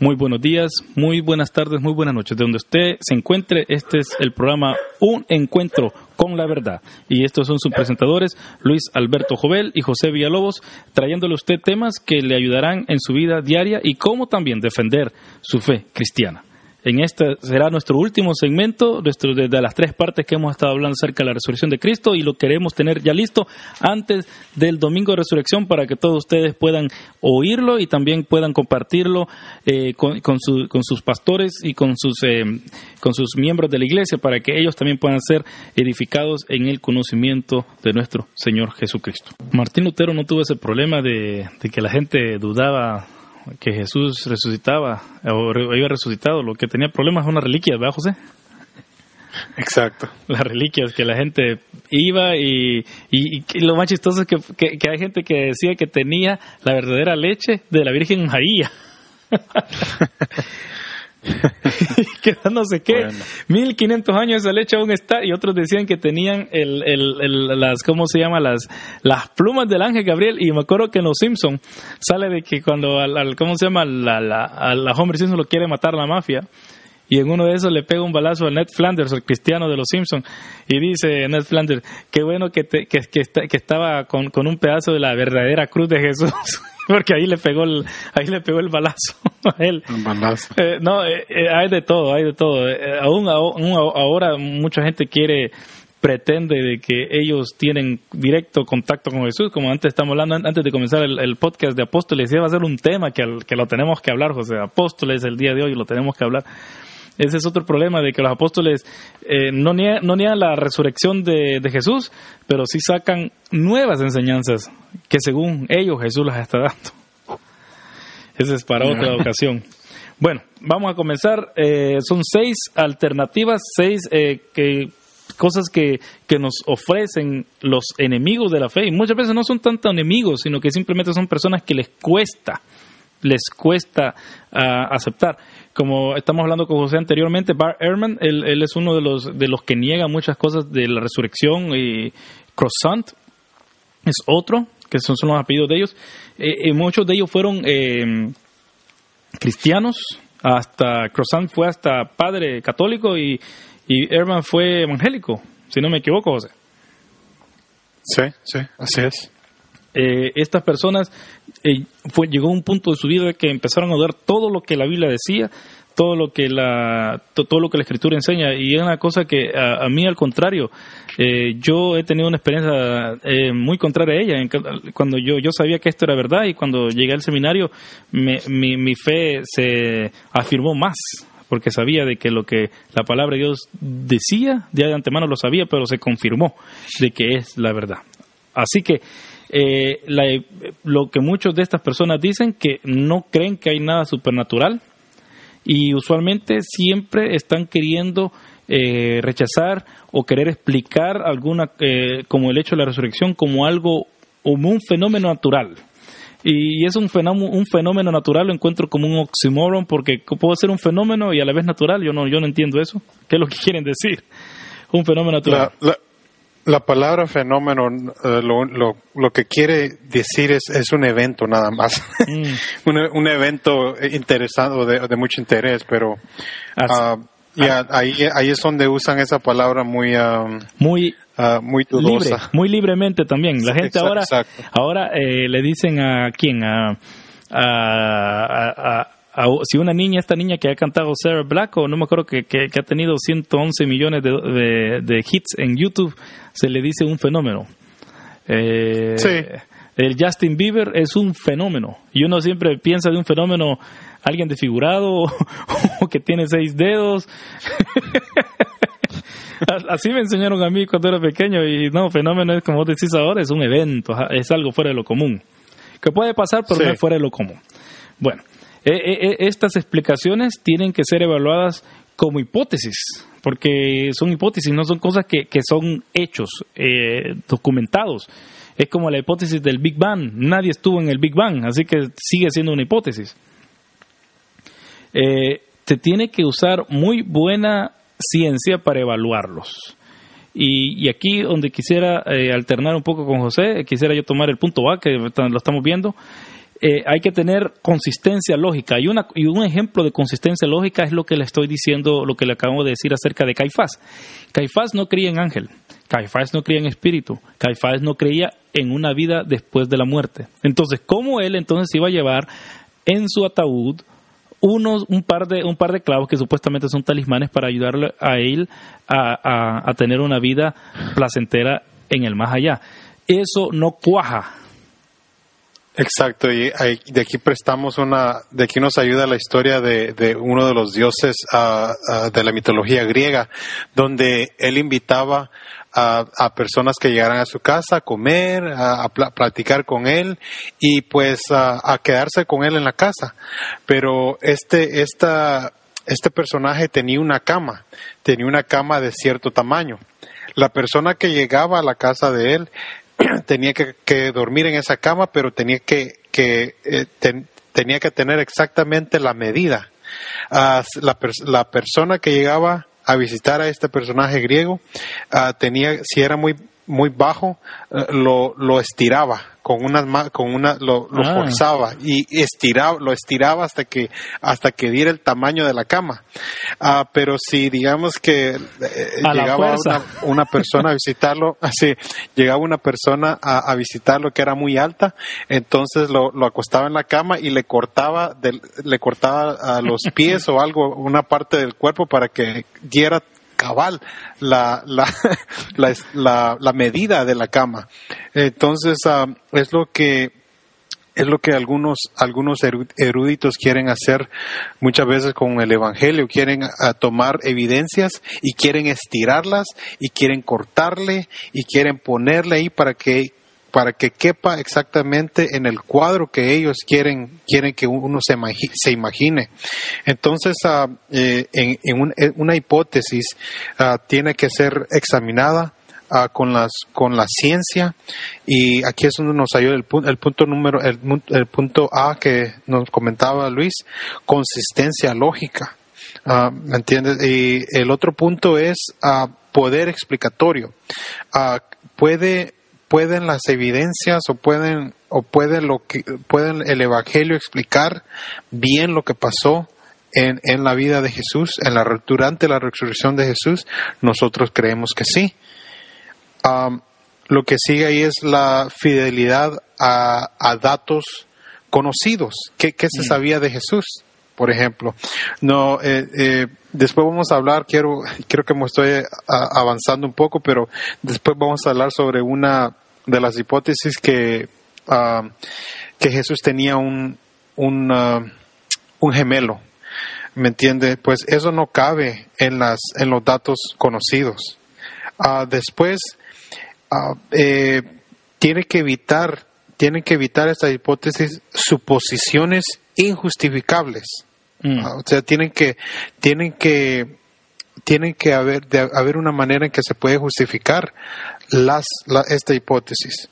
Muy buenos días, muy buenas tardes, muy buenas noches. De donde usted se encuentre, este es el programa Un Encuentro con la Verdad. Y estos son sus presentadores, Luis Alberto Jovel y José Villalobos, trayéndole a usted temas que le ayudarán en su vida diaria y cómo también defender su fe cristiana. En este será nuestro último segmento, nuestro, de, las tres partes que hemos estado hablando acerca de la resurrección de Cristo y lo queremos tener ya listo antes del domingo de resurrección para que todos ustedes puedan oírlo y también puedan compartirlo eh, con, sus pastores y eh, con sus miembros de la iglesia para que ellos también puedan ser edificados en el conocimiento de nuestro Señor Jesucristo. Martín Lutero no tuvo ese problema de que la gente dudaba que Jesús resucitaba o había resucitado, lo que tenía problemas es una reliquia, ¿verdad, José? Exacto. Las reliquias que la gente iba y, y, lo más chistoso es que, que, hay gente que decía que tenía la verdadera leche de la Virgen María. que no sé qué, 1500 años esa leche aún está y otros decían que tenían el, el, las, ¿cómo se llama? Las, las plumas del ángel Gabriel. Y me acuerdo que en Los Simpson sale de que cuando al, ¿cómo se llama? La, la, a la Homer Simpson lo quiere matar la mafia. Y en uno de esos le pega un balazo a Ned Flanders, el cristiano de los Simpsons, y dice Ned Flanders, qué bueno que, que, que, estaba con, con, un pedazo de la verdadera cruz de Jesús, porque ahí le pegó el, ahí le pegó el balazo a él. Un balazo. Eh, no, eh, eh, hay de todo, hay de todo. aún, aún ahora mucha gente quiere pretende de que ellos tienen directo contacto con Jesús, como antes estamos hablando, antes de comenzar el, podcast de apóstoles, iba a ser un tema que, que lo tenemos que hablar, José, apóstoles el día de hoy lo tenemos que hablar. Ese es otro problema de que los apóstoles eh, no, niegan, no, la resurrección de, Jesús, pero sí sacan nuevas enseñanzas que según ellos Jesús las está dando. Ese es para otra ocasión. Bueno, vamos a comenzar. Eh, son seis alternativas, seis eh, que, cosas que, que, nos ofrecen los enemigos de la fe. Y muchas veces no son tanto enemigos, sino que simplemente son personas que les cuesta les cuesta ah, aceptar. Como estamos hablando con José anteriormente, Bart Ehrman, él, es uno de los, de los que niega muchas cosas de la resurrección y Croissant es otro, que son, los apellidos de ellos. Eh, eh, muchos de ellos fueron eh, cristianos, hasta Croissant fue hasta padre católico y, y Ehrman fue evangélico, si no me equivoco, José. Sí, sí, así es. Eh, estas personas eh, llegó un punto de su vida que empezaron a dudar todo lo que la Biblia decía, todo lo que la todo lo que la Escritura enseña y es una cosa que a, mí al contrario eh, yo he tenido una experiencia muy contraria a ella cuando yo yo sabía que esto era verdad y cuando llegué al seminario mi, mi fe se afirmó más porque sabía de que lo que la palabra de Dios decía, ya de antemano lo sabía, pero se confirmó de que es la verdad. Así que eh, lo que muchos de estas personas dicen que no creen que hay nada supernatural y usualmente siempre están queriendo eh, rechazar o querer explicar alguna eh, como el hecho de la resurrección como algo como un fenómeno natural. Y es un fenómeno, un fenómeno natural lo encuentro como un oxímoron porque puede ser un fenómeno y a la vez natural. Yo no yo no entiendo eso. Qué es lo que quieren decir un fenómeno natural. La palabra fenómeno eh, lo, lo, lo, que quiere decir es, es un evento nada más. Mm. un, un, evento interesado de, de, mucho interés, pero uh, ahí, ahí es donde usan esa palabra muy... Uh, muy uh, muy libre, muy libremente también. La gente ahora, ahora eh, le dicen a quién, a, a, a si una niña, esta niña que ha cantado Sarah Black, o no me acuerdo que, que, ha tenido 111 millones de, de, hits en YouTube, se le dice un fenómeno. Eh, sí. El Justin Bieber es un fenómeno. Y uno siempre piensa de un fenómeno alguien desfigurado o que tiene seis dedos. Así me enseñaron a mí cuando era pequeño y no, fenómeno es como decís ahora, es un evento, es algo fuera de lo común. Que puede pasar, pero no es fuera de lo común. Bueno, e, e, e, estas explicaciones tienen que ser evaluadas como hipótesis, porque son hipótesis, no son cosas que, son hechos eh, documentados. Es como la hipótesis del Big Bang. Nadie estuvo en el Big Bang, así que sigue siendo una hipótesis. Eh, se tiene que usar muy buena ciencia para evaluarlos. Y, aquí donde quisiera eh, alternar un poco con José, quisiera yo tomar el punto A, que lo estamos viendo, eh, hay que tener consistencia lógica. Y, una, y un ejemplo de consistencia lógica es lo que le estoy diciendo, lo que le acabo de decir acerca de Caifás. Caifás no creía en ángel, Caifás no creía en espíritu, Caifás no creía en una vida después de la muerte. Entonces, ¿cómo él entonces iba a llevar en su ataúd unos, un, par de, un par de clavos que supuestamente son talismanes para ayudarle a él a, a tener una vida placentera en el más allá? Eso no cuaja Exacto, y de aquí prestamos una, de aquí nos ayuda la historia de, de uno de los dioses uh, de la mitología griega, donde él invitaba a, a, personas que llegaran a su casa a comer, a, a platicar con él y pues a, quedarse con él en la casa. Pero este, esta, este personaje tenía una cama, tenía una cama de cierto tamaño. La persona que llegaba a la casa de él tenía que, dormir en esa cama, pero tenía que, que eh, tenía que tener exactamente la medida. Ah, la, la, persona que llegaba a visitar a este personaje griego ah, tenía, si era muy muy bajo, eh, lo, lo estiraba con una con una lo, lo ah. forzaba y estiraba lo estiraba hasta que hasta que diera el tamaño de la cama ah, pero si digamos que eh, llegaba una, una, persona a visitarlo así llegaba una persona a, a, visitarlo que era muy alta entonces lo, lo acostaba en la cama y le cortaba le cortaba a los pies o algo una parte del cuerpo para que diera cabal la, la, la, la, medida de la cama. Entonces, uh, es lo que es lo que algunos, algunos eruditos quieren hacer muchas veces con el Evangelio, quieren uh, tomar evidencias y quieren estirarlas y quieren cortarle y quieren ponerle ahí para que para que quepa exactamente en el cuadro que ellos quieren, quieren que uno se, imagine. Entonces, uh, eh, en, un, una hipótesis uh, tiene que ser examinada uh, con, con la ciencia y aquí es donde nos ayuda el, el punto número, el, el, punto A que nos comentaba Luis, consistencia lógica. ¿Me entiendes? Y el otro punto es poder explicatorio. puede pueden las evidencias o pueden o puede lo que pueden el evangelio explicar bien lo que pasó en, en la vida de Jesús, en la durante la resurrección de Jesús, nosotros creemos que sí. lo que sigue ahí es la fidelidad a, a datos conocidos. ¿Qué, qué se mm. sabía de Jesús? Por ejemplo, no. Eh, eh, después vamos a hablar. Quiero, creo que me estoy avanzando un poco, pero después vamos a hablar sobre una de las hipótesis que, uh, que Jesús tenía un, un, uh, un gemelo. ¿Me entiende? Pues eso no cabe en, las, en los datos conocidos. Uh, después, eh, tiene que evitar, tiene que evitar esta hipótesis suposiciones injustificables. Mm. o sea, tienen que, tienen que tienen que haber, de haber una manera en que se puede justificar las, esta hipótesis.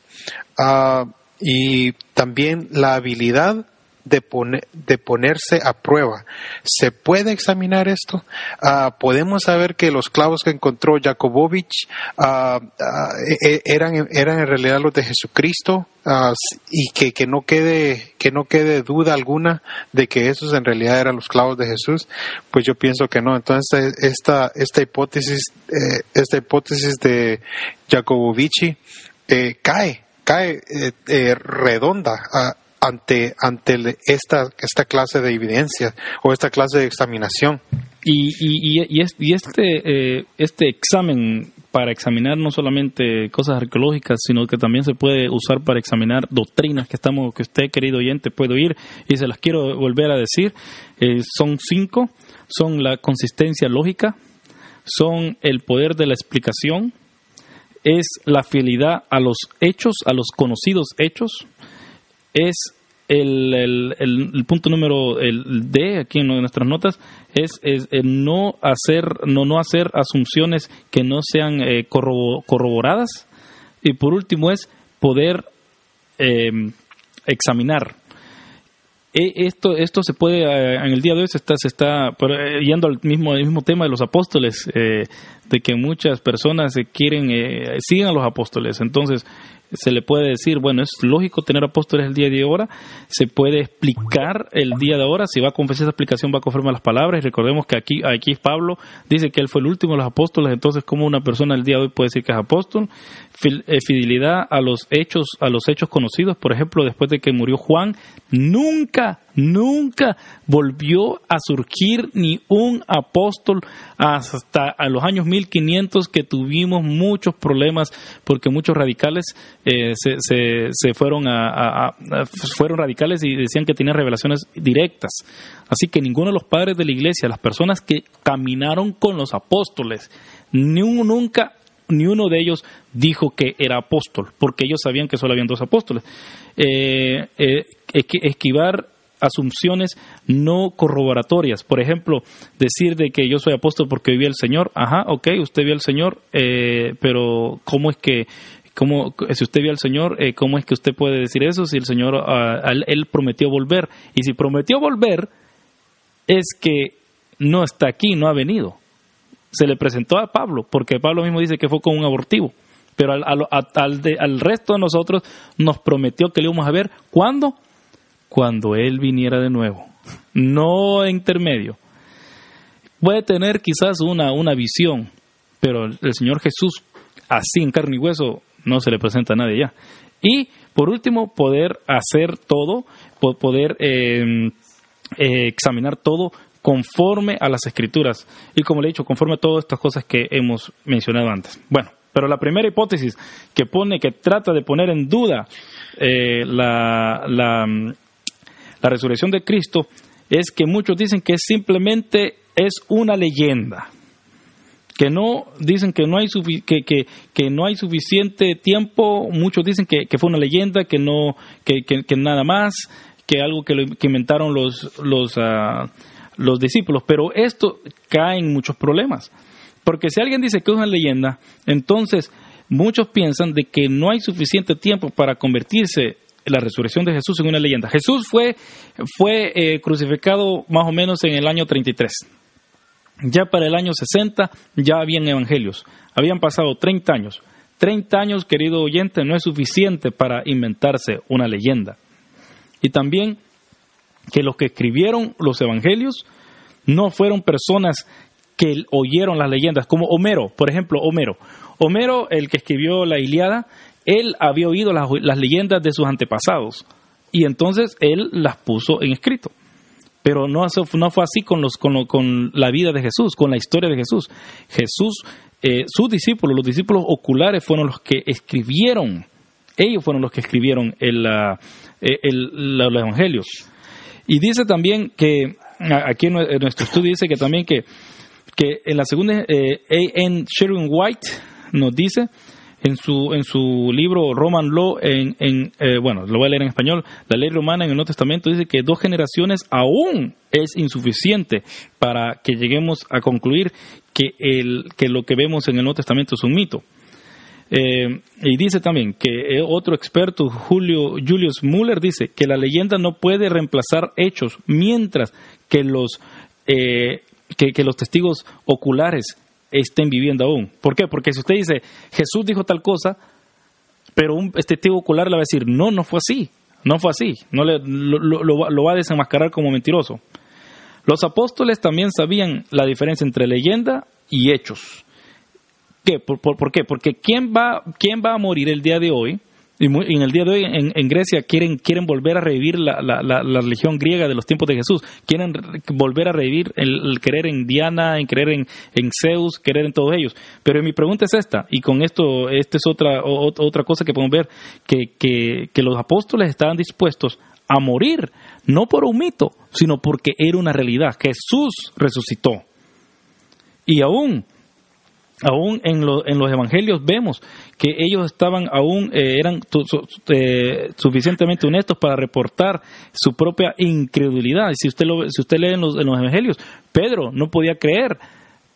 Ah, y también la habilidad de, ponerse a prueba. ¿Se puede examinar esto? Ah, podemos saber que los clavos que encontró Jakobovich ah, ah, e, e, eran, eran en realidad los de Jesucristo y que, que, no quede, que no quede duda alguna de que esos en realidad eran los clavos de Jesús. Pues yo pienso que no. Entonces esta, esta hipótesis, eh, esta hipótesis de Jakobovich eh, cae, cae eh, redonda ante, ante esta, esta clase de evidencia o esta clase de examinación. Y, y, y, este, eh, este examen para examinar no solamente cosas arqueológicas, sino que también se puede usar para examinar doctrinas que estamos, que usted, querido oyente, puede oír, y se las quiero volver a decir. Eh, son cinco, son la consistencia lógica, son el poder de la explicación, es la fidelidad a los hechos, a los conocidos hechos, es el, el, punto número el D aquí en nuestras notas es, es no hacer no no hacer asunciones que no sean eh, corroboradas y por último es poder em, examinar e, esto esto se puede eh, en el día de hoy se está se está eh, yendo al mismo mismo tema de los apóstoles de que muchas personas quieren, eh, siguen a los apóstoles. Entonces, se le puede decir, bueno, es lógico tener apóstoles el día de ahora, se puede explicar el día de ahora, si va a confesar esa explicación va a confirmar las palabras, y recordemos que aquí, aquí Pablo dice que él fue el último de los apóstoles, entonces cómo una persona el día de hoy puede decir que es apóstol, eh, fidelidad a los hechos, a los hechos conocidos, por ejemplo, después de que murió Juan, nunca, nunca volvió a surgir ni un apóstol hasta a los años 1500 que tuvimos muchos problemas porque muchos radicales eh, se, se, fueron a, fueron radicales y decían que tenían revelaciones directas. Así que ninguno de los padres de la iglesia, las personas que caminaron con los apóstoles, ni nunca ni uno de ellos dijo que era apóstol, porque ellos sabían que solo habían dos apóstoles. Eh, eh, esquivar asunciones no corroboratorias. Por ejemplo, decir de que yo soy apóstol porque viví el Señor, ajá, ok, usted vio al Señor, eh, pero ¿cómo es que, cómo, si usted vio al Señor, cómo es que usted puede decir eso si el Señor, ah, él prometió volver? Y si prometió volver, es que no está aquí, no ha venido se le presentó a Pablo, porque Pablo mismo dice que fue con un abortivo. Pero al, al, resto de nosotros nos prometió que le íbamos a ver. ¿Cuándo? Cuando Él viniera de nuevo. No intermedio. Puede tener quizás una, una visión, pero el Señor Jesús, así en carne y hueso, no se le presenta a nadie ya. Y por último, poder hacer todo, poder eh, eh, examinar todo conforme a las escrituras y como le he dicho, conforme a todas estas cosas que hemos mencionado antes. Bueno, pero la primera hipótesis que pone, que trata de poner en duda eh, la, la resurrección de Cristo es que muchos dicen que simplemente es una leyenda que no dicen que no hay suficiente tiempo muchos dicen que, fue una leyenda que no que, nada más que algo que, lo, inventaron los los uh, los discípulos, pero esto cae en muchos problemas. Porque si alguien dice que es una leyenda, entonces muchos piensan de que no hay suficiente tiempo para convertirse la resurrección de Jesús en una leyenda. Jesús fue, fue eh, crucificado más o menos en el año 33. Ya para el año 60 ya habían evangelios. Habían pasado 30 años. 30 años, querido oyente, no es suficiente para inventarse una leyenda. Y también que los que escribieron los evangelios no fueron personas que oyeron las leyendas, como Homero, por ejemplo, Homero. Homero, el que escribió la Iliada, él había oído las, leyendas de sus antepasados y entonces él las puso en escrito. Pero no, fue así con, los, con, con, la vida de Jesús, con la historia de Jesús. Jesús, eh, sus discípulos, los discípulos oculares fueron los que escribieron, ellos fueron los que escribieron eh, los evangelios. Y dice también que, aquí en nuestro estudio dice que también que, que en la segunda, eh, A.N. Sherwin White nos dice en su, en su libro Roman Law, en, eh, bueno, lo voy a leer en español, la ley romana en el Nuevo Testamento dice que dos generaciones aún es insuficiente para que lleguemos a concluir que, el, que lo que vemos en el Nuevo Testamento es un mito. Eh, y dice también que eh, otro experto, Julio, Julius Muller, dice que la leyenda no puede reemplazar hechos mientras que los, que, los testigos oculares estén viviendo aún. ¿Por qué? Porque si usted dice, Jesús dijo tal cosa, pero un testigo ocular le va a decir, no, no fue así, no fue así, no le, lo va a desenmascarar como mentiroso. Los apóstoles también sabían la diferencia entre leyenda y hechos. ¿Por, qué? Porque ¿quién va, ¿quién va a morir el día de hoy? Y en el día de hoy en, Grecia quieren, quieren volver a revivir la, la, religión griega de los tiempos de Jesús. Quieren volver a revivir el, querer en Diana, en creer en, en, Zeus, querer en todos ellos. Pero mi pregunta es esta, y con esto, esta es otra, otra cosa que podemos ver, que, que, que los apóstoles estaban dispuestos a morir, no por un mito, sino porque era una realidad. Jesús resucitó. Y aún aún en, en, los evangelios vemos que ellos estaban aún eh, eran eh, suficientemente honestos para reportar su propia incredulidad. Si usted lo, si usted lee en los, en los evangelios, Pedro no podía creer.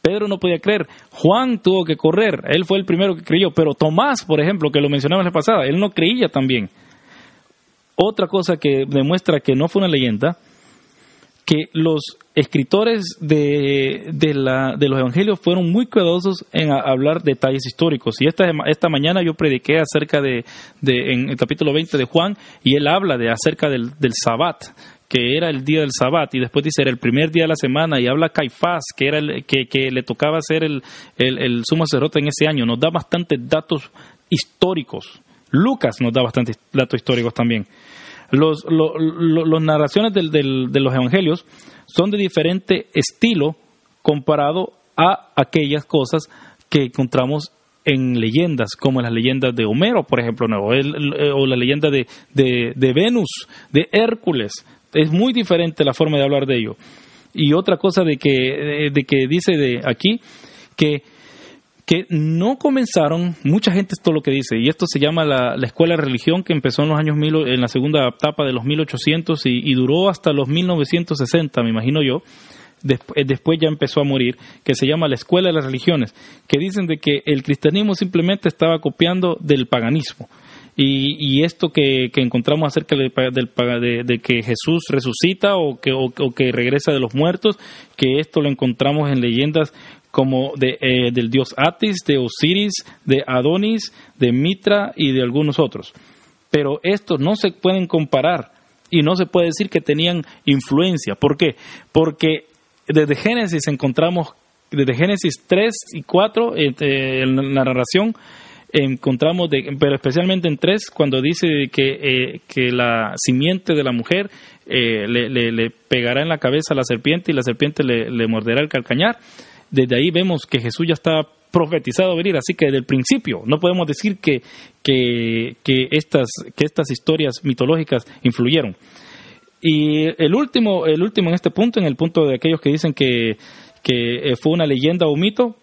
Pedro no podía creer, Juan tuvo que correr, él fue el primero que creyó, pero Tomás, por ejemplo, que lo mencionaba la pasada, él no creía también. Otra cosa que demuestra que no fue una leyenda, que los escritores de, de, la, de los evangelios fueron muy cuidadosos en hablar detalles históricos. Y esta, esta mañana yo prediqué acerca de, de, en el capítulo 20 de Juan, y él habla de acerca del, del Sabbat, que era el día del Sabbat, y después dice era el primer día de la semana, y habla Caifás, que, era el, que, que le tocaba ser el, el, el sumo sacerdote en ese año. Nos da bastantes datos históricos. Lucas nos da bastantes datos históricos también. Los, narraciones del, de los evangelios son de diferente estilo comparado a aquellas cosas que encontramos en leyendas, como las leyendas de Homero, por ejemplo, o la leyenda de, de, Venus, de Hércules. Es muy diferente la forma de hablar de ello. Y otra cosa de que, de que dice de aquí, que que no comenzaron, mucha gente esto lo que dice, y esto se llama la, escuela de religión que empezó en los años mil, en la segunda etapa de los 1800 y, y duró hasta los 1960, me imagino yo, después, después ya empezó a morir, que se llama la escuela de las religiones, que dicen de que el cristianismo simplemente estaba copiando del paganismo. Y, esto que, que, encontramos acerca del, de, de, que Jesús resucita o que, o, que regresa de los muertos, que esto lo encontramos en leyendas como de, eh, del dios Atis, de Osiris, de Adonis, de Mitra y de algunos otros. Pero estos no se pueden comparar y no se puede decir que tenían influencia. ¿Por qué? Porque desde Génesis encontramos, desde Génesis 3 y 4, eh, en la narración, encontramos, de, pero especialmente en 3, cuando dice que, eh, que la simiente de la mujer le, le, pegará en la cabeza a la serpiente y la serpiente le, le morderá el calcañar desde ahí vemos que Jesús ya está profetizado venir, así que desde el principio no podemos decir que, que, estas, que estas historias mitológicas influyeron. Y el último, el último en este punto, en el punto de aquellos que dicen que, que eh, fue una leyenda o mito,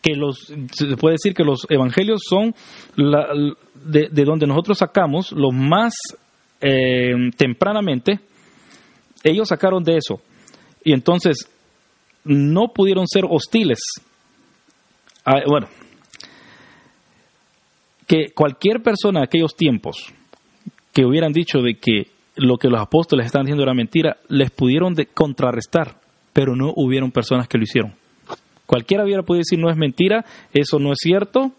que los, se puede decir que los evangelios son de, donde nosotros sacamos lo más eh, tempranamente, ellos sacaron de eso. Y entonces no pudieron ser hostiles. Ah, bueno, que cualquier persona de aquellos tiempos que hubieran dicho de que lo que los apóstoles están diciendo era mentira, les pudieron contrarrestar, pero no hubieron personas que lo hicieron. Cualquiera hubiera podido decir no es mentira, eso no es cierto,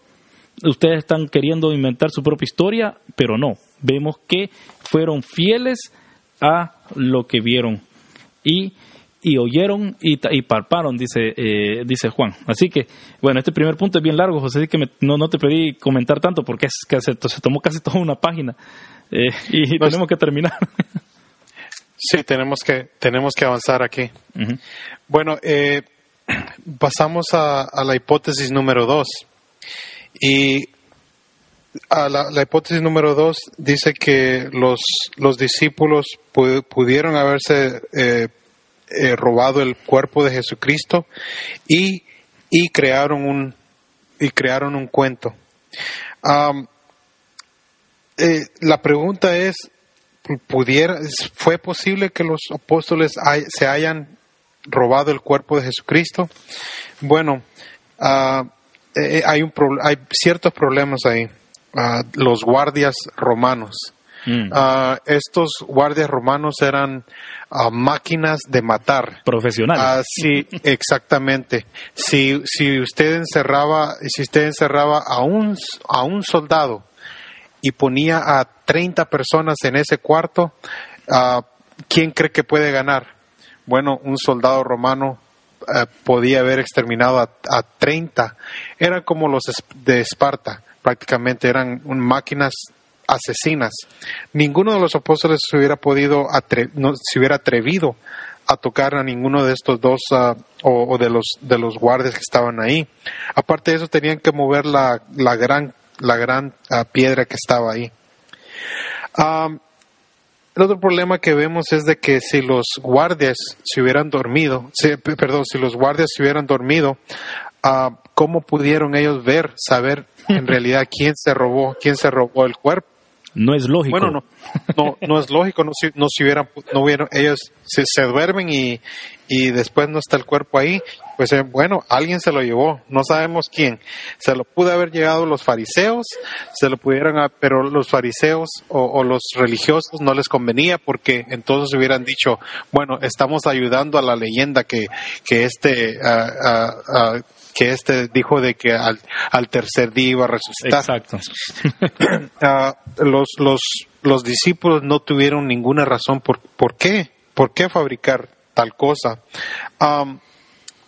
ustedes están queriendo inventar su propia historia, pero no. Vemos que fueron fieles a lo que vieron. Y y oyeron y, y palparon, dice, eh, dice Juan. Así que, bueno, este primer punto es bien largo, José, así que no, no te pedí comentar tanto porque es que se, tomó casi toda una página eh, y pues tenemos que terminar. Sí, tenemos que, tenemos que avanzar aquí. Bueno, eh, pasamos a, la hipótesis número dos. Y a la, la, hipótesis número dos dice que los, los discípulos pudieron haberse eh, eh, robado el cuerpo de Jesucristo y, y, crearon, un, y crearon un cuento. Eh, la pregunta es, ¿pudiera, ¿fue posible que los apóstoles se hayan robado el cuerpo de Jesucristo? Bueno, ah, eh, hay, un hay ciertos problemas ahí. Ah, los guardias romanos Mm. Ah, estos guardias romanos eran ah, máquinas de matar. Profesionales. Ah, sí, exactamente. Si, si usted encerraba, si usted encerraba a un, a un soldado y ponía a 30 personas en ese cuarto, ¿quién cree que puede ganar? Bueno, un soldado romano podía haber exterminado a, a 30. Eran como los de Esparta, prácticamente eran máquinas asesinas. Ninguno de los apóstoles se hubiera podido, no, se hubiera atrevido a tocar a ninguno de estos dos ah, o, de los de los guardias que estaban ahí. Aparte de eso, tenían que mover la, la gran la gran ah, piedra que estaba ahí. el otro problema que vemos es de que si los guardias se hubieran dormido, perdón, si los guardias se hubieran dormido, uh, ¿cómo pudieron ellos ver, saber en realidad quién se robó, quién se robó el cuerpo? No es lógico. Bueno, no, no, no es lógico. No, no hubieran, no ellos se, se duermen y, y, después no está el cuerpo ahí. Pues eh, bueno, alguien se lo llevó, no sabemos quién. Se lo pudo haber llegado los fariseos, se lo pudieran, pero los fariseos o, los religiosos no les convenía porque entonces hubieran dicho, bueno, estamos ayudando a la leyenda que, que este, que este dijo de que al, al, tercer día iba a resucitar. Exacto. Ah, los, los, los discípulos no tuvieron ninguna razón por, por qué, por qué fabricar tal cosa.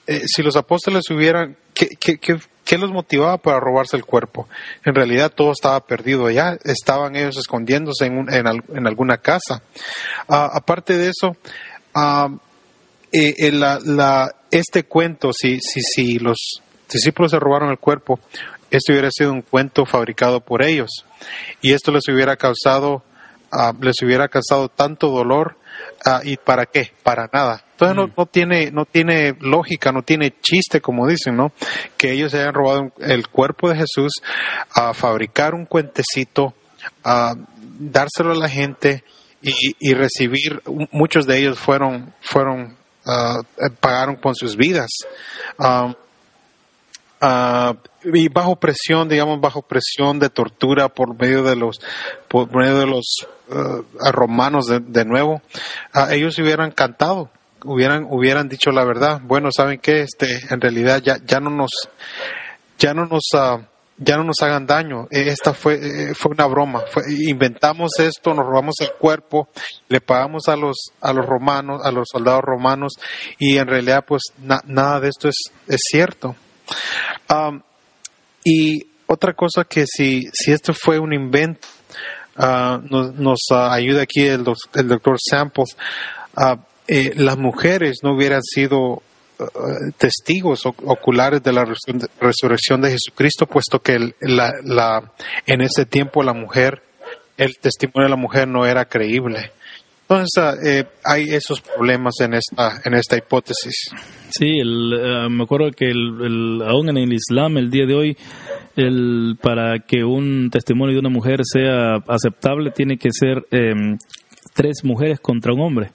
Eh, si los apóstoles hubieran, ¿qué, qué, los motivaba para robarse el cuerpo? En realidad todo estaba perdido allá, estaban ellos escondiéndose en, en, alguna casa. Ah, aparte de eso, eh, la, este cuento, si, si, si los discípulos se robaron el cuerpo, esto hubiera sido un cuento fabricado por ellos y esto les hubiera causado, ah, les hubiera causado tanto dolor Ah, ¿Y para qué? Para nada. Entonces no, mm. no, tiene, no tiene lógica, no tiene chiste, como dicen, ¿no? Que ellos hayan robado el cuerpo de Jesús a fabricar un cuentecito, a dárselo a la gente y, recibir, muchos de ellos fueron, fueron, uh, pagaron con sus vidas. Ah, y bajo presión, digamos, bajo presión de tortura por medio de los, por medio de los uh, romanos de, nuevo, uh, ellos hubieran cantado, hubieran, hubieran dicho la verdad. Bueno, saben qué, este, en realidad ya, ya no nos, ya no nos, uh, ya no nos hagan daño. E, esta fue, eh, fue una broma. inventamos esto, nos robamos el cuerpo, le pagamos a los, a los romanos, a los soldados romanos, y en realidad, pues nada de esto es, es cierto. Um, y otra cosa que si, si esto fue un invento, uh, nos, uh, ayuda aquí el, el doctor Samples, uh, eh, las mujeres no hubieran sido testigos oculares de la resurrección de Jesucristo, puesto que la, la, en ese tiempo la mujer, el testimonio de la mujer no era creíble. Entonces eh, hay esos problemas en esta, en esta hipótesis. Sí, el, me acuerdo que el, aún en el Islam, el día de hoy, el, para que un testimonio de una mujer sea aceptable, tiene que ser em, tres mujeres contra un hombre.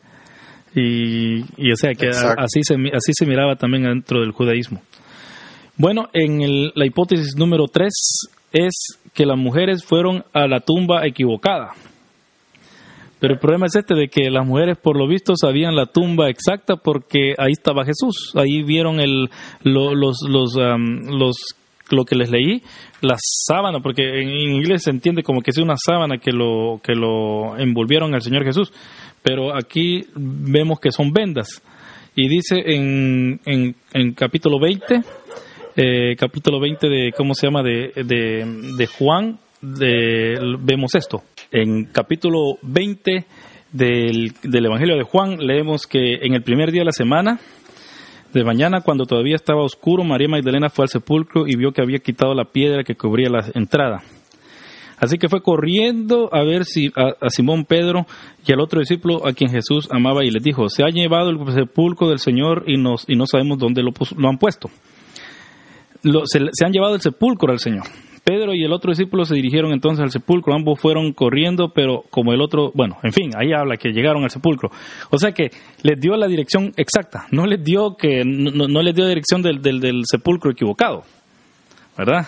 Y, o sea que así se, así se miraba también dentro del judaísmo. Bueno, en la hipótesis número tres es que las mujeres fueron a la tumba equivocada. Pero el problema es este de que las mujeres por lo visto sabían la tumba exacta porque ahí estaba Jesús. Ahí vieron el, los, los, los lo que les leí, la sábana, porque en inglés se entiende como que es una sábana que lo, que lo envolvieron al Señor Jesús, pero aquí vemos que son vendas. Y dice en, en, capítulo 20, eh, capítulo 20 de, ¿cómo se llama? De, de, de Juan, de, vemos esto. En capítulo 20 del, del Evangelio de Juan leemos que en el primer día de la semana, de mañana, cuando todavía estaba oscuro, María Magdalena fue al sepulcro y vio que había quitado la piedra que cubría la entrada. Así que fue corriendo a ver si a, Simón Pedro y al otro discípulo a quien Jesús amaba y les dijo, se ha llevado el sepulcro del Señor y, nos, y no sabemos dónde lo, lo han puesto. se han llevado el sepulcro al Señor. Pedro y el otro discípulo se dirigieron entonces al sepulcro. Ambos fueron corriendo, pero como el otro, bueno, en fin, ahí habla que llegaron al sepulcro. O sea que les dio la dirección exacta, no les dio que no, les dio dirección del, del, sepulcro equivocado, ¿verdad?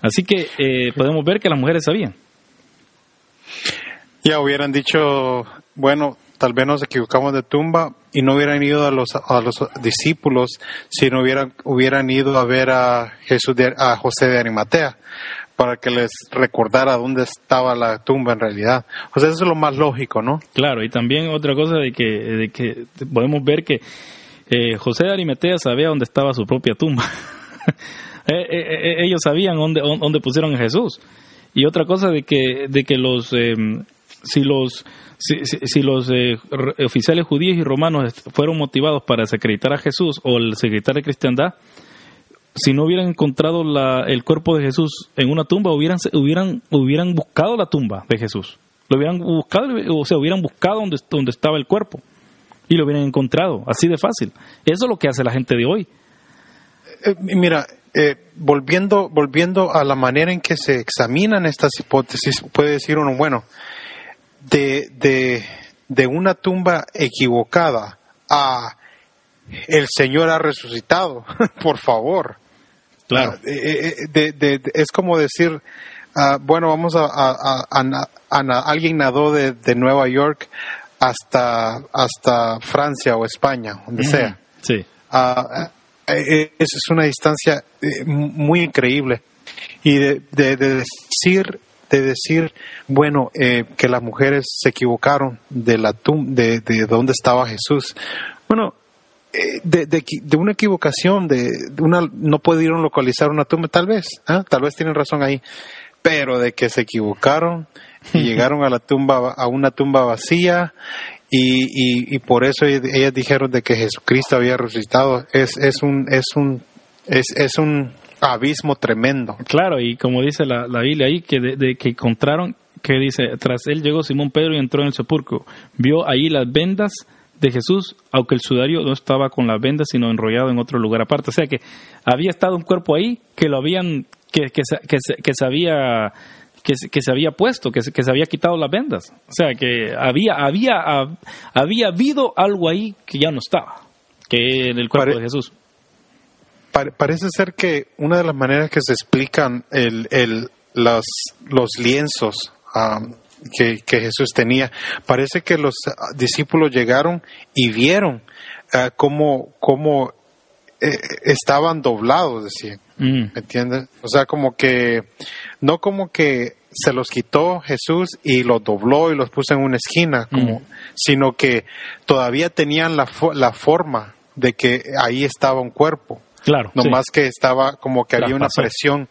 Así que eh, podemos ver que las mujeres sabían. Ya hubieran dicho, bueno, tal vez nos equivocamos de tumba y no hubieran ido a los, a los discípulos si no hubieran, hubieran ido a ver a Jesús a José de Arimatea para que les recordara dónde estaba la tumba en realidad. O sea, eso es lo más lógico, ¿no? Claro, y también otra cosa de que, de que podemos ver que eh, José de Arimatea sabía dónde estaba su propia tumba. Eh, eh, ellos sabían dónde, dónde pusieron a Jesús. Y otra cosa de que, de que los, si los si, los eh, oficiales judíos y romanos fueron motivados para desacreditar a Jesús o el secretario de cristiandad, si no hubieran encontrado el cuerpo de Jesús en una tumba, hubieran, hubieran, hubieran buscado la tumba de Jesús. Lo hubieran buscado, o sea, hubieran buscado donde, donde estaba el cuerpo y lo hubieran encontrado, así de fácil. Eso es lo que hace la gente de hoy. Eh, mira, eh, volviendo, volviendo a la manera en que se examinan estas hipótesis, puede decir uno, bueno, de, de, de una tumba equivocada a el Señor ha resucitado, por favor. Claro. Ah, eh, eh, es como decir, ah, bueno, vamos a, alguien nadó de, Nueva York hasta, hasta Francia o España, donde sea. Sí. Eh, esa es una distancia muy increíble. Y de, decir de decir, bueno, que las mujeres se equivocaron de la de, de dónde estaba Jesús. Bueno, de, de, una equivocación, de, una no pudieron localizar una tumba, tal vez, ¿ah? tal vez tienen razón ahí, pero de que se equivocaron y llegaron a la tumba, a una tumba vacía y, y, por eso ellas dijeron de que Jesucristo había resucitado, es, es un, es un, es, es un abismo tremendo. Claro, y como dice la, la Biblia ahí, que, de, que encontraron, que dice, tras él llegó Simón Pedro y entró en el sepulcro, vio ahí las vendas de Jesús, aunque el sudario no estaba con la venda, sino enrollado en otro lugar aparte. O sea que había estado un cuerpo ahí que lo habían, que, que, que, que se había que, que, se había puesto, que se, que se había quitado las vendas. O sea que había, había, había habido algo ahí que ya no estaba, que en el cuerpo de Jesús. Parece ser que una de las maneras que se explican el, el, los, los lienzos que, Jesús tenía. Parece que los discípulos llegaron y vieron uh, cómo, cómo eh, estaban doblados, decían. Mm. ¿Me entiendes? O sea, como que, no como que se los quitó Jesús y los dobló y los puso en una esquina, como, mm. sino que todavía tenían la, la forma de que ahí estaba un cuerpo. Claro. No más que estaba como que había una presión.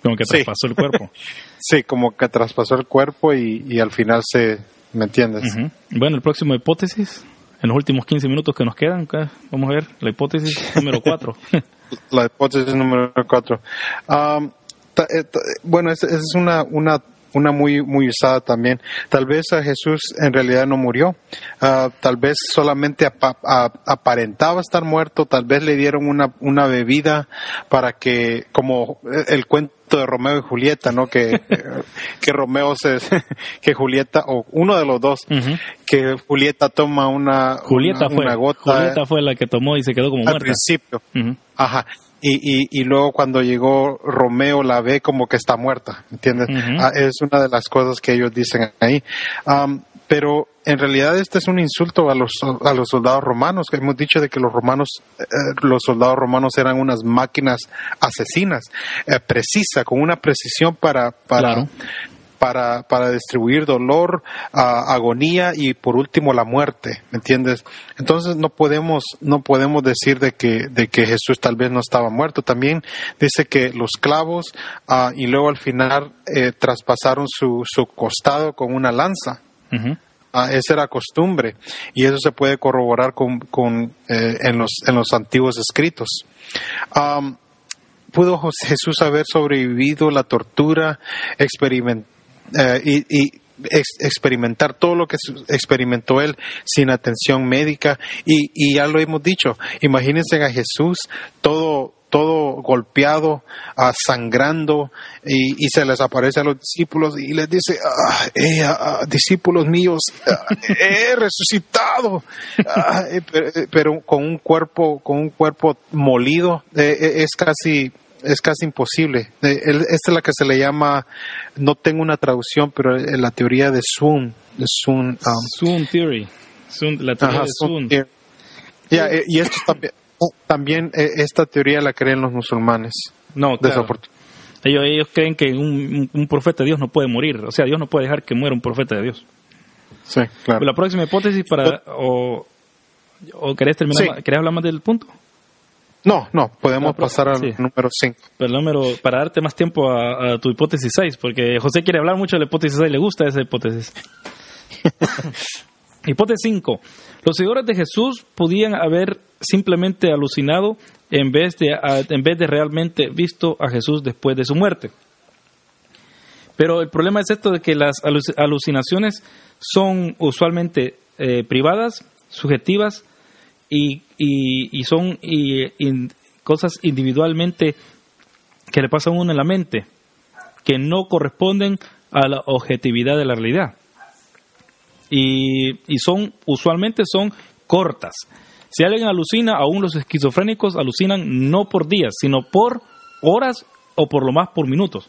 como que traspasó el cuerpo. Sí, como que traspasó el cuerpo y, al final se, ¿me entiendes? Bueno, el próximo hipótesis, en los últimos 15 minutos que nos quedan, vamos a ver la hipótesis número 4. la hipótesis número 4. Eh, bueno, esa es una, una una muy muy usada también. Tal vez a Jesús en realidad no murió, ah, tal vez solamente aparentaba estar muerto, tal vez le dieron una, una bebida para que, como el cuento de Romeo y Julieta, ¿no? Que, que Romeo se, que Julieta, o uno de los dos, que Julieta toma una, Julieta fue, gota. Julieta fue la que tomó y se quedó como muerta. Al principio. Ajá. Y, y, y, luego cuando llegó Romeo la ve como que está muerta, ¿entiendes? Ah, es una de las cosas que ellos dicen ahí. pero en realidad este es un insulto a los, a los soldados romanos, que hemos dicho de que los romanos, eh, los soldados romanos eran unas máquinas asesinas, eh, precisa, con una precisión para, para, para, para distribuir dolor, agonía y por último la muerte, ¿me entiendes? Entonces no podemos, no podemos decir de que, de que Jesús tal vez no estaba muerto. También dice que los clavos ah, y luego al final eh, traspasaron su, su costado con una lanza. Ah, esa era costumbre y eso se puede corroborar con, con eh, en, los, en los antiguos escritos. ¿Pudo Jesús haber sobrevivido la tortura, experimentar eh, y, experimentar todo lo que experimentó él sin atención médica. Y, ya lo hemos dicho imagínense a Jesús todo todo golpeado, ah, sangrando, y, se les aparece a los discípulos y les dice, ah, eh, ah, discípulos míos, he resucitado, eh, pero, con un cuerpo, con un cuerpo molido, es casi es casi imposible. Eh, esta es la que se le llama, no tengo una traducción, pero la teoría de Sun. De Sun, um, Theory. la teoría de Sun. Eh, y esto también, también eh, esta teoría la creen los musulmanes. No, claro. Ellos, ellos creen que un, un, profeta de Dios no puede morir. O sea, Dios no puede dejar que muera un profeta de Dios. Sí, claro. La próxima hipótesis para... O, o querés terminar, ¿querés hablar más del punto? No, no, podemos pasar al número 5. El número, para darte más tiempo a, tu hipótesis 6, porque José quiere hablar mucho de la hipótesis 6, le gusta esa hipótesis. hipótesis 5. Los seguidores de Jesús podían haber simplemente alucinado en vez de, en vez de realmente visto a Jesús después de su muerte. Pero el problema es esto de que las alucinaciones son usualmente eh, privadas, subjetivas y, y, son y, cosas individualmente que le pasan a uno en la mente, que no corresponden a la objetividad de la realidad. Y, y son, usualmente son cortas. Si alguien alucina, aún los esquizofrénicos alucinan no por días, sino por horas o por lo más por minutos.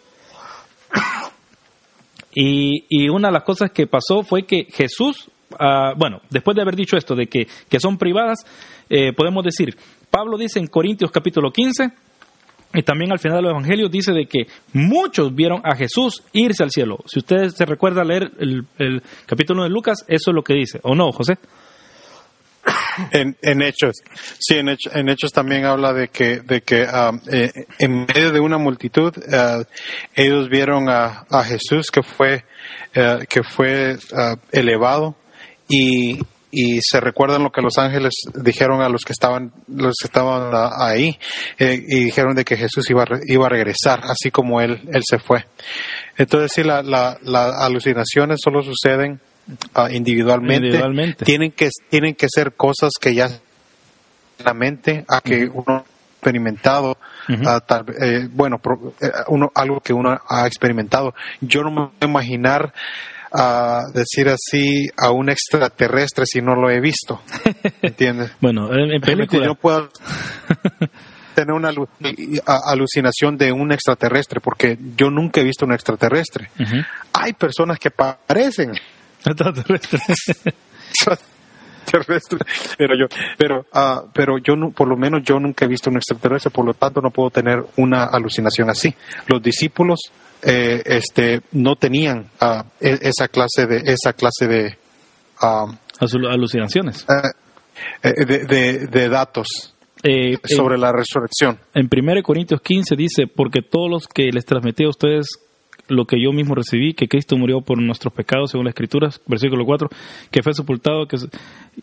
Y, una de las cosas que pasó fue que Jesús, ah, bueno, después de haber dicho esto, de que, son privadas, eh, podemos decir, Pablo dice en Corintios capítulo 15, y también al final del Evangelio dice de que muchos vieron a Jesús irse al cielo. Si ustedes se recuerdan leer el, el capítulo de Lucas, eso es lo que dice, ¿o no, José? En, en, Hechos, sí, en, en, Hechos también habla de que, de que um, eh, en medio de una multitud uh, ellos vieron a, a, Jesús que fue, uh, que fue elevado y, y se recuerdan lo que los ángeles dijeron a los que estaban, los que estaban ahí eh, y dijeron de que Jesús iba, iba a regresar así como él, él se fue. Entonces sí, las la, la alucinaciones solo suceden Ah, individualmente, tienen que tienen que ser cosas que ya la mente a que uno ha experimentado ah, eh, bueno eh, uno algo que uno ha experimentado. Yo no me puedo imaginar a decir así a un extraterrestre si no lo he visto ¿entiendes? bueno en, película. yo puedo tener una alucinación de un extraterrestre porque yo nunca he visto un extraterrestre. Hay personas que parecen pero yo pero uh, pero yo no, por lo menos yo nunca he visto un extraterrestre por lo tanto no puedo tener una alucinación así. Los discípulos eh, este no tenían uh, esa clase de esa clase de uh, alucinaciones. eh, de, de, de, datos eh, sobre la resurrección. en 1 Corintios 15 dice porque todos los que les transmití a ustedes lo que yo mismo recibí, que Cristo murió por nuestros pecados, según las Escrituras, versículo 4, que fue sepultado que,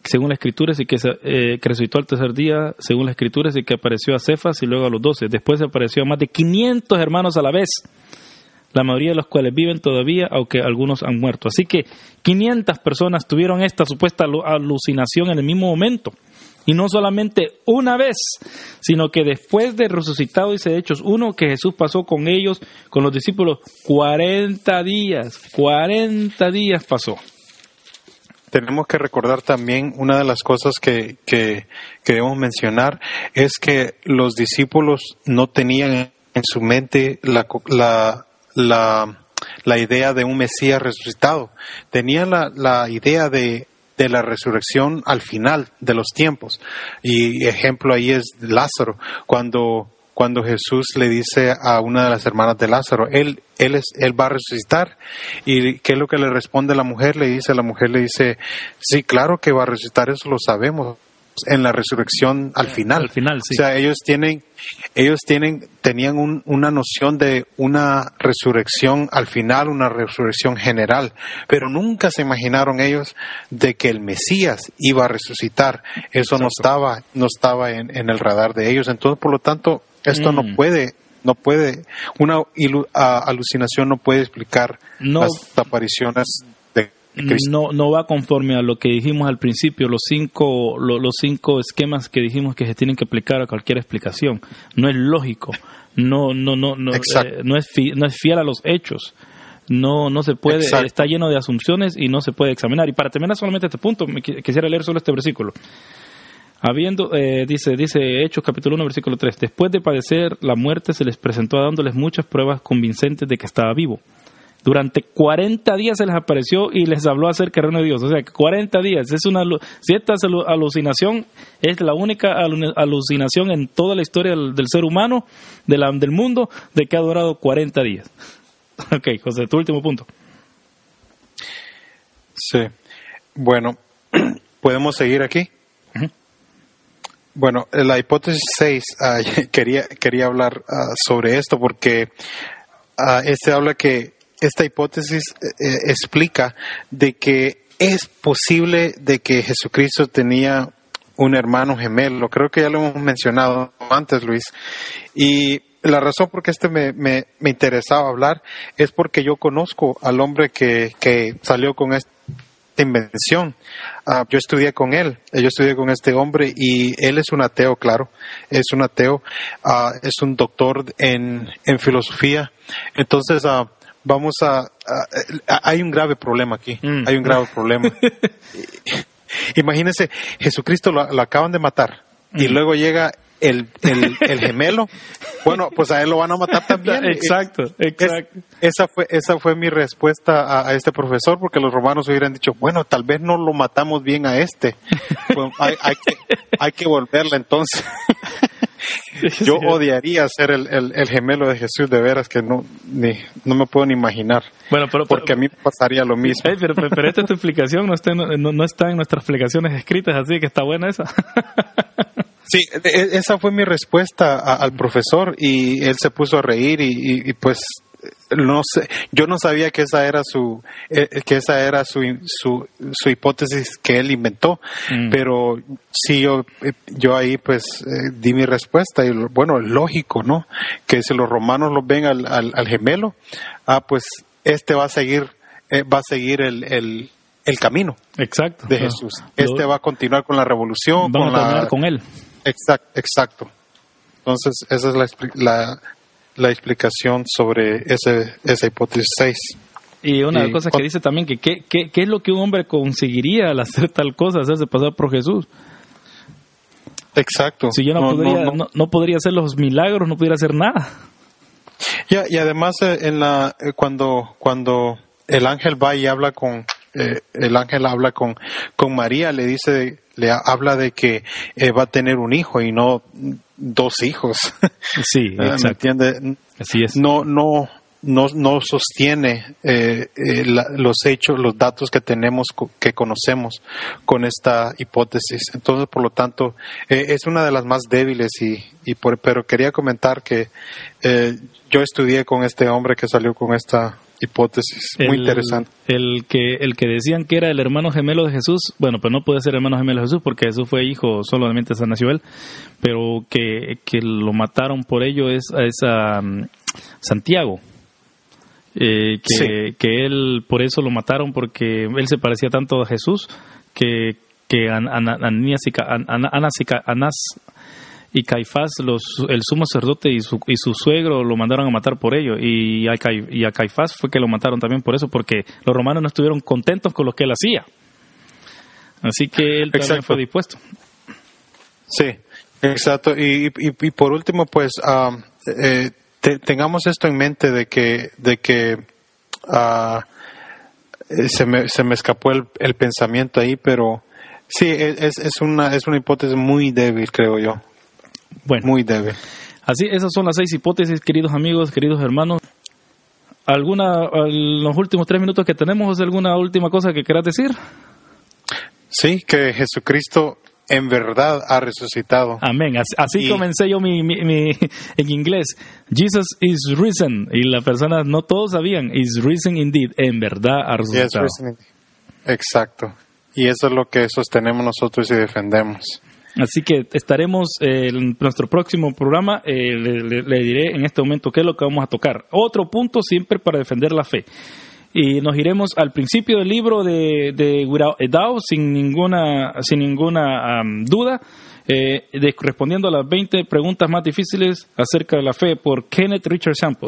según las Escrituras y que, eh, que resucitó al tercer día, según las Escrituras, y que apareció a Cefas y luego a los doce. Después apareció a más de 500 hermanos a la vez, la mayoría de los cuales viven todavía, aunque algunos han muerto. Así que 500 personas tuvieron esta supuesta alucinación en el mismo momento. Y no solamente una vez, sino que después de resucitado, dice Hechos uno, que Jesús pasó con ellos, con los discípulos, 40 días, 40 días pasó. Tenemos que recordar también una de las cosas que, que, debemos mencionar, es que los discípulos no tenían en su mente la, la, la, la idea de un Mesías resucitado, tenían la, la idea de de la resurrección al final de los tiempos. Y ejemplo ahí es Lázaro, cuando, cuando Jesús le dice a una de las hermanas de Lázaro, él, él, es, él va a resucitar. ¿Y qué es lo que le responde la mujer? Le dice, la mujer le dice, sí, claro que va a resucitar, eso lo sabemos en la resurrección al final. Al final, sí. O sea, ellos tienen, ellos tienen, tenían una noción de una resurrección al final, una resurrección general, pero nunca se imaginaron ellos de que el Mesías iba a resucitar. Eso no estaba, no estaba en, el radar de ellos. Entonces, por lo tanto, esto no mm. puede no puede, una alucinación no puede explicar las apariciones no, no va conforme a lo que dijimos al principio, los cinco, los cinco esquemas que dijimos que se tienen que aplicar a cualquier explicación. No es lógico, no, no, no, no, eh, no, es, no es fiel a los hechos. No, no se puede, está lleno de asunciones y no se puede examinar. Y para terminar solamente este punto, me quisiera leer solo este versículo. Habiendo, eh, dice, dice Hechos capítulo 1, versículo 3, después de padecer la muerte se les presentó dándoles muchas pruebas convincentes de que estaba vivo. Durante 40 días se les apareció y les habló acerca del reino de Dios. O sea, 40 días. Es una, si esta alucinación es la única alucinación en toda la historia del, ser humano, de la, del mundo, de que ha durado 40 días. Ok, José, tu último punto. Sí. Bueno, ¿podemos seguir aquí? Bueno, la hipótesis 6, ah, quería, quería hablar ah, sobre esto porque uh, este habla que esta hipótesis eh, eh, explica de que es posible de que Jesucristo tenía un hermano gemelo. Creo que ya lo hemos mencionado antes, Luis. Y la razón por qué este me, me, interesaba hablar es porque yo conozco al hombre que, que salió con esta invención. Ah, yo estudié con él, yo estudié con este hombre y él es un ateo, claro, es un ateo, ah, es un doctor en, en filosofía. Entonces, uh, vamos a, hay un grave problema aquí, mm. hay un grave problema. imagínense, Jesucristo lo, acaban de matar y luego llega el, el, gemelo, bueno, pues a él lo van a matar también. exacto, exacto. esa, fue, esa fue mi respuesta a, este profesor, porque los romanos hubieran dicho, bueno, tal vez no lo matamos bien a este. hay, hay, que, hay que volverla entonces. Yo odiaría ser el, el, gemelo de Jesús, de veras que no, ni, no me puedo ni imaginar. Bueno, pero, porque a mí pasaría lo mismo. pero, pero, esta tu explicación no está, no, no está en nuestras explicaciones escritas, así que está buena esa. Sí, e, e, esa fue mi respuesta al profesor y él se puso a reír y, pues no sé, yo no sabía que esa era su e, que esa era su, su, su hipótesis que él inventó, mm. pero sí yo yo ahí pues eh, di mi respuesta y bueno, lógico, ¿no? Que si los romanos lo ven al, al, gemelo, ah pues este va a seguir eh, va a seguir el, el, el camino Exacto. de Jesús. Este va a continuar con la revolución, con, la, con él. Exacto, exacto. Entonces, esa es la, la, la explicación sobre ese, esa hipótesis 6. Y una de las cosas que dice también, que qué, qué, es lo que un hombre conseguiría al hacer tal cosa, hacerse pasar por Jesús. Exacto. Si yo no, podría, no, podría hacer los milagros, no pudiera hacer nada. Ya, y además eh, en la eh, cuando cuando el ángel va y habla con eh, el ángel habla con con María, le dice le habla de que eh, va a tener un hijo y no dos hijos. Sí, ¿Me entiende? Así es. No, no, no, no sostiene eh, eh, los hechos, los datos que tenemos, que conocemos con esta hipótesis. Entonces, por lo tanto, es una de las más débiles y, y por, pero quería comentar que yo estudié con este hombre que salió con esta hipótesis muy interesante. El que, el que decían que era el hermano gemelo de Jesús, bueno, pues no puede ser hermano gemelo de Jesús porque Jesús fue hijo solamente de nació él, pero que, que lo mataron por ello es, a mm, Santiago. Eh, que, que él por eso lo mataron porque él se parecía tanto a Jesús que, que Ananías y, Anás, y Caifás, los, el sumo sacerdote y su, y su suegro lo mandaron a matar por ello. Y a, y a Caifás fue que lo mataron también por eso, porque los romanos no estuvieron contentos con lo que él hacía. Así que él también fue dispuesto. Sí, exacto. Y, y, por último, pues um, eh, tengamos esto en mente de que, de que uh, se, me, se me escapó el, el pensamiento ahí, pero sí, es, es, una, es una hipótesis muy débil, creo yo. Bueno, muy débil. Así, esas son las seis hipótesis, queridos amigos, queridos hermanos. ¿Alguna, en los últimos tres minutos que tenemos, alguna última cosa que quieras decir? Sí, que Jesucristo en verdad ha resucitado. Amén. Así, comencé yo mi, mi, en inglés. Jesus is risen. Y las personas no todos sabían. Is risen indeed. En verdad ha resucitado. Exacto. Y eso es lo que sostenemos nosotros y defendemos. Así que estaremos eh, en nuestro próximo programa. Eh, le, diré en este momento qué es lo que vamos a tocar. Otro punto siempre para defender la fe. Y nos iremos al principio del libro de, de Edao sin ninguna, sin ninguna duda, eh, respondiendo a las 20 preguntas más difíciles acerca de la fe por Kenneth Richard Sample.